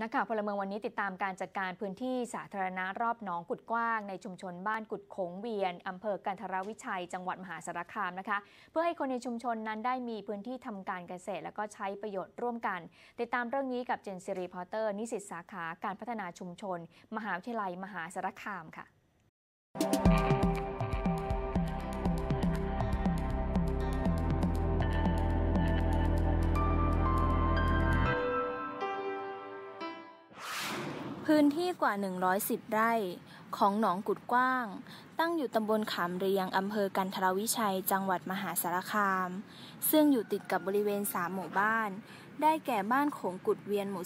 นักข่าวพลเมืองวันนี้ติดตามการจัดการพื้นที่สาธารณะรอบหนองกุดกว้าง ในชุมชนบ้านกุดโขงเวียน อำเภอกันทรวิชัย จังหวัดมหาสารคามนะคะ เพื่อให้คนในชุมชนนั้นได้มีพื้นที่ทำการเกษตร และก็ใช้ประโยชน์ร่วมกัน ติดตามเรื่องนี้กับเจนซิรีพอเตอร์ นิสิตสาขาการพัฒนาชุมชน มหาวิทยาลัยมหาสารคามค่ะ พื้นที่กว่า 110 ไร่ ของหนองกุดกว้าง ตั้งอยู่ตำบลขามเรียงอำเภอกันทรวิชัย จังหวัดมหาสารคาม ซึ่งอยู่ติดกับบริเวณ 3 หมู่บ้าน ได้แก่บ้านโขงกุดเวียนหมู่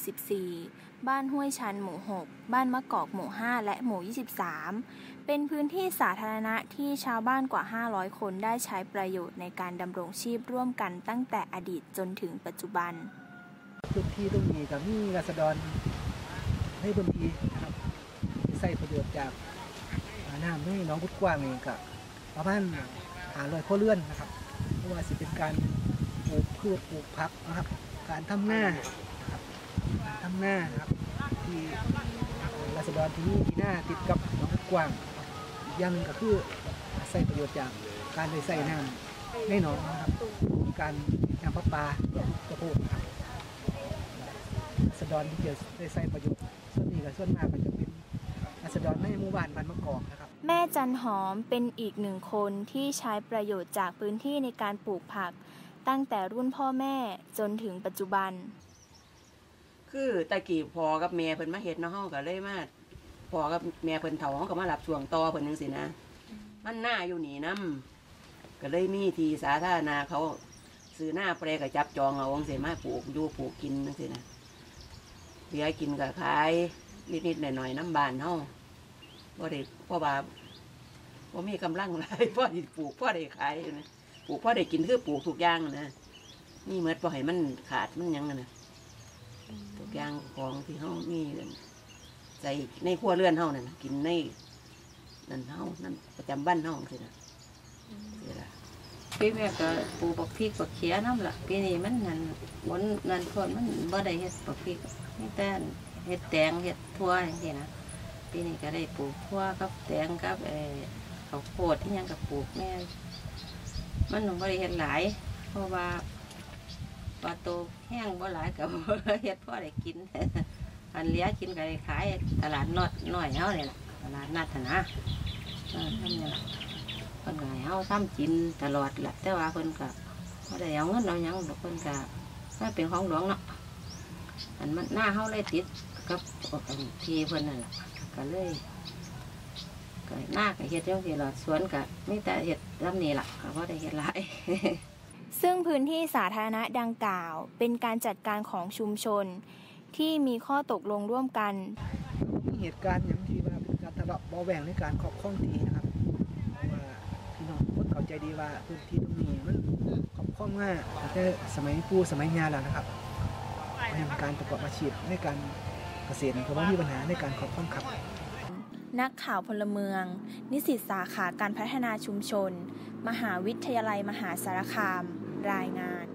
14 บ้านห้วยชันหมู่ 6 บ้านมะกอกหมู่ 5 และหมู่ 23 เป็นพื้นที่สาธารณะที่ชาวบ้านกว่า 500 คนได้ใช้ประโยชน์ในการดำรงชีพร่วมกันตั้งแต่อดีตจนถึงปัจจุบัน พื้นที่ตรงนี้ก็มีราษฎร ให้พื้นทีนะครับใส่ประโยชน์จากน้ำให้น้องกุดกว้างนี่ก็ประมาณหาลอยข้อเลื่อนนะครับเพราะว่าสิเป็นการปลูกพืชปลูกผักนะครับ การทำหน้าครับการทำหน้านะครับที่ราษฎรที่นี่ที่หน้าติดกับน้องกุดกว้างอย่างนึงก็คือใส่ประโยชน์จากการได้ใส่น้ำในหนองนะครับ การนำประปาเพื่อปลูกนะครับ ษฎรที่จะได้ใส่ประโยชน์ส่วนนี้ก็ส่วนมากก็จะเป็นราษฎรในหมู่บ้านบ้านมะกอกนะครับ แม่จันหอมเป็นอีกหนึ่งคนที่ใช้ประโยชน์จากพื้นที่ในการปลูกผัก ตั้งแต่รุ่นพ่อแม่จนถึงปัจจุบัน คือตะกี้พอกับแม่เพิ่นมาเฮ็ดเนาะเฮาก็เลยมาพอกับแม่เพิ่นเฒ่าเฮาก็มารับช่วงต่อเพิ่นจังซี่นะ มันหน้าอยู่นี่นํก็เลยมีที่สาธารณะเขาซื้อหน้าแปรก็จับจองเอาจังซี่มาปลูกอยู่ปลูกกินจังซี่นะ เหลือกินก็ขายนิดๆหน่อยๆน้ำบานเฮาบ่ได้เพราะว่าบ่มีกำลังหลายพอได้ปลูกพ่อได้ขายนะปลูกพ่อได้กินคือปลูกทุกอย่างนะนี่เมดบ่ให้มันขาดมันหยังนะทุกอย่างของที่เฮามีใส่ในครัวเรือนเฮานั่นน่ะกินในนั่นเฮานั่นประจำบ้านเฮาสินะสิล่ะปีแม่ก็ปลูกบักพริกบักเขียน้ำละปีนี้มันนั่นบนนั่นคนมันบ่ได้เฮ็ดบักพริก มีแต่เฮ็ดแตงเฮ็ดทั่วจังซี่นะปีนี้ก็ได้ปลูกทั่วกับแตงกับเออข้าวโพดที่ยังกับปลูกแม่มันบ่มได้เฮ็ดหลาย เพราะว่าปลาโตแห้งบ่หลายก็บ่เฮ็ดพอได้กินอันเลี้ยกินก็ได้ขายตลาดนอดน้อยเฮานี่ล่ะตลาดนัดน่ะนเนี่ล่ะเพิ่นก็เฮาทำกินตลอดแหละแต่ว่าเพิ่นก็บ่ได้เอาเงินเอาหยังดอกเพิ่นก็มันเป็นของหลวงเนาะ อันมันหน้าเฮาเลยติดกับอันที่เพิ่นนั่นแหละก็เลยก็หน้าก็เฮ็ดจังซี่ล่ะสวนก็มีแต่เฮ็ดลำนี้ล่ะก็บ่ได้เฮ็ดหลายซึ่งพื้นที่สาธารณะดังกล่าว เป็นการจัดการของชุมชน ที่มีข้อตกลงร่วมกันมีเหตุการณ์อย่างที่ว่าเป็นการทะเลาะเบาแหวงในการครอบครองที่นะครับว่าพี่น้องทุกคนเข้าใจดีว่าพื้นที่ตรงนี้มันครอบครองมาตั้งแต่สมัยปู่สมัยยาแล้วนะครับ ในการประกอบอาชีพในการเกษตรเพราะว่ามีปัญหาในการขอบข้องขับ นักข่าวพลเมือง นิสิตสาขาการพัฒนาชุมชน มหาวิทยาลัยมหาสารคาม รายงาน